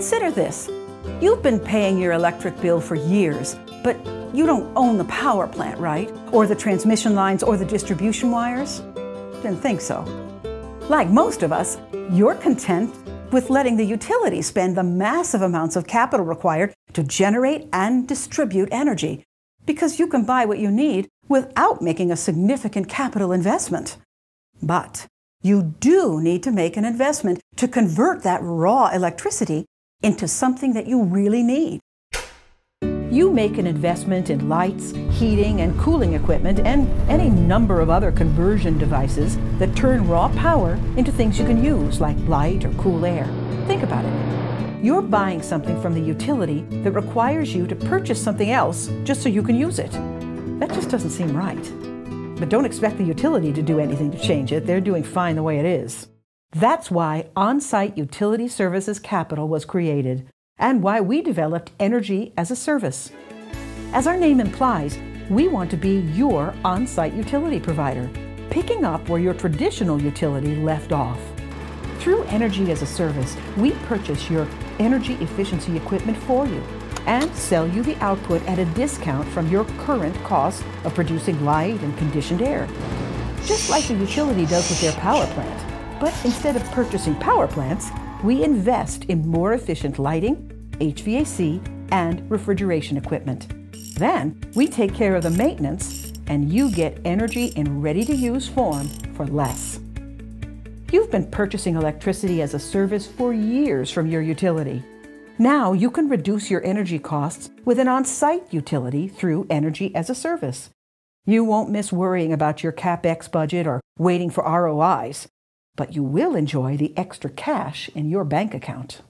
Consider this. You've been paying your electric bill for years, but you don't own the power plant, right? Or the transmission lines or the distribution wires? Didn't think so. Like most of us, you're content with letting the utility spend the massive amounts of capital required to generate and distribute energy because you can buy what you need without making a significant capital investment. But you do need to make an investment to convert that raw electricity into something that you really need. You make an investment in lights, heating, and cooling equipment, and any number of other conversion devices that turn raw power into things you can use, like light or cool air. Think about it. You're buying something from the utility that requires you to purchase something else just so you can use it. That just doesn't seem right. But don't expect the utility to do anything to change it. They're doing fine the way it is. That's why Onsite Utility Services Capital was created and why we developed Energy as a Service. As our name implies, we want to be your on site utility provider, picking up where your traditional utility left off. Through Energy as a Service, we purchase your energy efficiency equipment for you and sell you the output at a discount from your current cost of producing light and conditioned air. Just like the utility does with their power plant. But instead of purchasing power plants, we invest in more efficient lighting, HVAC, and refrigeration equipment. Then we take care of the maintenance, and you get energy in ready to use form for less. You've been purchasing electricity as a service for years from your utility. Now you can reduce your energy costs with an on site utility through Energy as a Service. You won't miss worrying about your CapEx budget or waiting for ROIs but you will enjoy the extra cash in your bank account.